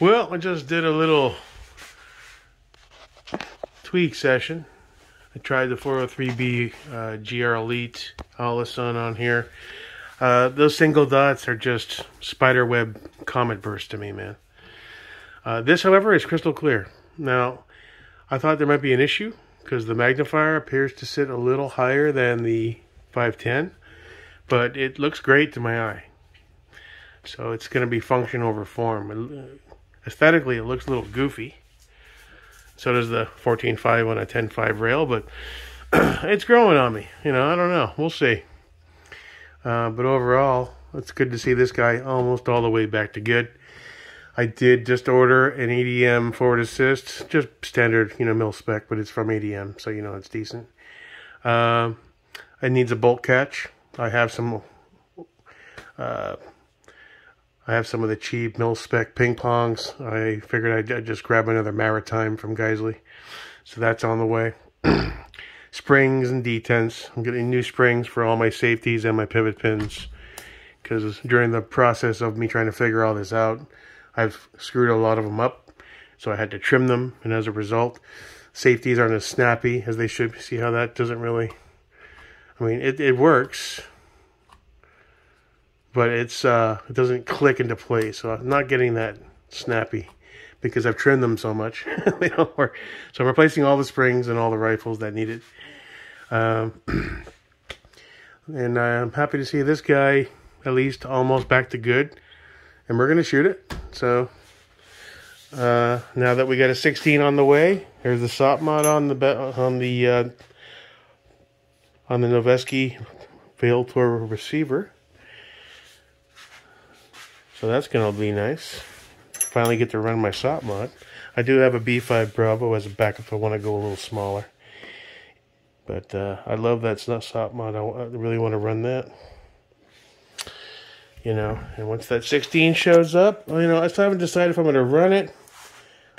Well, I just did a little tweak session. I tried the 403B uh, GR Elite Sun on here. Uh, those single dots are just spiderweb comet burst to me, man. Uh, this, however, is crystal clear. Now, I thought there might be an issue because the magnifier appears to sit a little higher than the 510, but it looks great to my eye. So it's going to be function over form aesthetically it looks a little goofy. So does the 14.5 on a 10.5 rail, but it's growing on me. You know, I don't know. We'll see. Uh, but overall, it's good to see this guy almost all the way back to good. I did just order an ADM forward assist, just standard, you know, mil spec, but it's from ADM, so you know it's decent. Um, it needs a bolt catch. I have some uh, I have some of the cheap mil spec ping pongs. I figured I'd, just grab another Maritime from Geissele. So that's on the way. springs and detents. I'm getting new springs for all my safeties and my pivot pins. Because during the process of me trying to figure all this out, I've screwed a lot of them up. So I had to trim them. And as a result, safeties aren't as snappy as they should. See how that doesn't really... I mean, it, it works but it's uh, it doesn't click into place. So I'm not getting that snappy because I've trimmed them so much. they don't work. So I'm replacing all the springs and all the rifles that need it. Um, and I'm happy to see this guy at least almost back to good. And we're going to shoot it. So uh, now that we got a 16 on the way, there's the SOP mod on the on the uh, on the Noveski Noveske Vltor receiver. So that's going to be nice. Finally get to run my SOP mod. I do have a B5 Bravo as a backup if I want to go a little smaller. But uh, I love that SOP mod. I really want to run that. You know, and once that 16 shows up, you know, I still haven't decided if I'm going to run it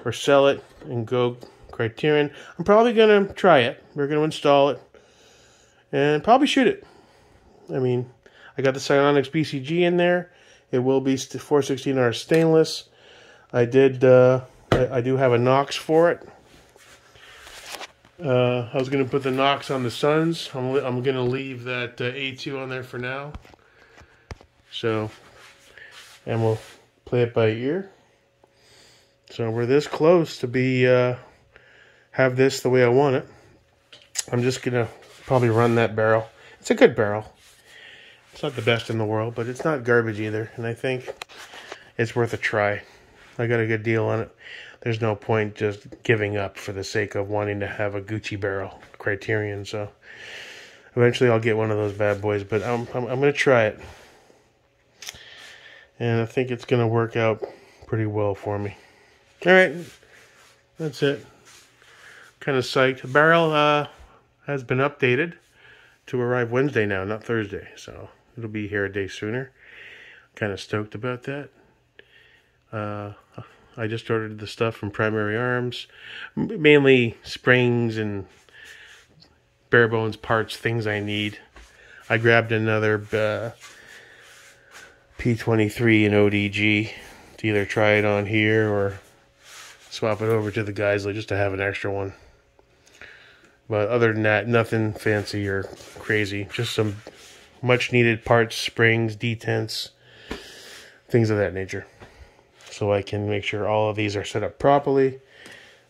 or sell it and go Criterion. I'm probably going to try it. We're going to install it and probably shoot it. I mean, I got the Sionics BCG in there. It will be 416R stainless. I did, uh, I, I, do have a Nox for it. Uh, I was going to put the Nox on the Suns. I'm, I'm going to leave that uh, A2 on there for now. So, and we'll play it by ear. So we're this close to be, uh, have this the way I want it. I'm just going to probably run that barrel. It's a good barrel. It's not the best in the world, but it's not garbage either. And I think it's worth a try. I got a good deal on it. There's no point just giving up for the sake of wanting to have a Gucci barrel criterion. So eventually I'll get one of those bad boys, but I'm, I'm, I'm going to try it. And I think it's going to work out pretty well for me. All right. That's it. Kind of psyched. Barrel uh, has been updated to arrive Wednesday now, not Thursday. So It'll be here a day sooner. Kind of stoked about that. Uh, I just ordered the stuff from Primary Arms, mainly springs and bare bones parts, things I need. I grabbed another uh, P23 and ODG to either try it on here or swap it over to the Geissele just to have an extra one. But other than that, nothing fancy or crazy. Just some much needed parts, springs, detents, things of that nature. So I can make sure all of these are set up properly,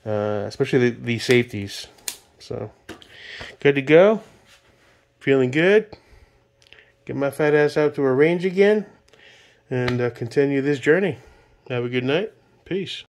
uh, especially the, the safeties. So good to go. Feeling good. Get my fat ass out to a range again and uh, continue this journey. Have a good night. Peace.